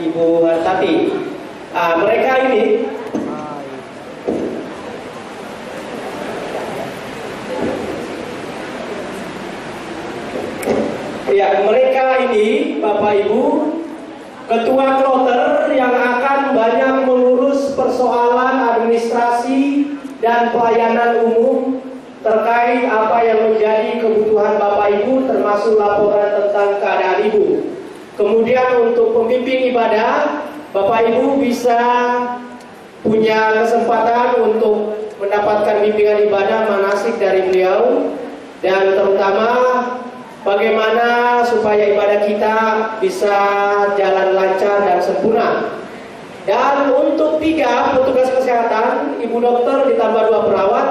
Ibu Tati. Ah, mereka ini Ya, mereka ini Bapak Ibu ketua kloter yang akan banyak mengurus persoalan administrasi dan pelayanan umum terkait apa yang menjadi kebutuhan Bapak Ibu termasuk laporan tentang keadaan Ibu. Kemudian untuk pembimbing ibadah, Bapak Ibu bisa punya kesempatan untuk mendapatkan bimbingan ibadah manasik dari beliau dan terutama bagaimana supaya ibadah kita bisa jalan lancar dan sempurna. Dan untuk tiga petugas kesehatan, ibu dokter ditambah dua perawat,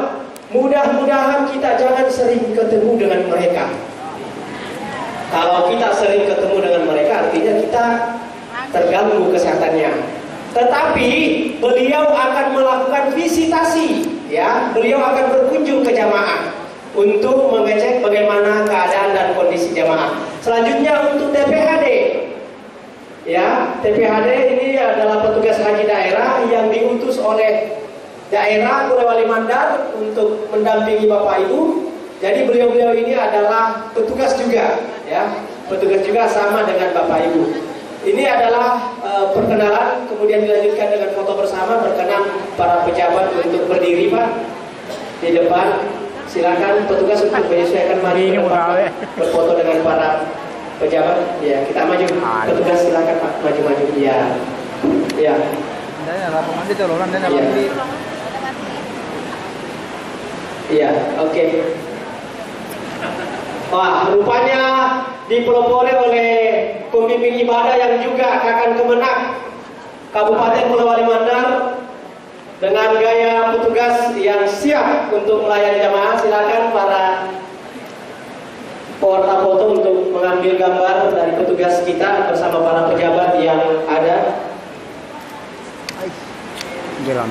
mudah-mudahan kita jangan sering ketemu dengan mereka. Kalau kita sering ketemu artinya kita terganggu kesehatannya. Tetapi beliau akan melakukan visitasi, ya, beliau akan berkunjung ke jamaah untuk mengecek bagaimana keadaan dan kondisi jamaah. Selanjutnya untuk TPHD, ya, TPHD ini adalah petugas haji daerah yang diutus oleh daerah Polewali Mandar untuk mendampingi Bapak Ibu jadi beliau-beliau ini adalah petugas juga, ya, petugas juga sama dengan Bapak Ibu. Ini adalah e, perkenalan, kemudian dilanjutkan dengan foto bersama. Berkenan para pejabat untuk berdiri, Pak, di depan. Silakan petugas untuk menyesuaikan mari berfoto dengan para pejabat. Ya, kita maju. Petugas silakan Pak, maju-maju. Ya, ya. Iya, oke. Okay. Wah, rupanya dipelopori oleh pemimpin ibadah yang juga akan kemenak Kabupaten Polewali Mandar dengan gaya petugas yang siap untuk melayani jamaah. Silakan para porta foto untuk mengambil gambar dari petugas kita bersama para pejabat yang ada. Jalan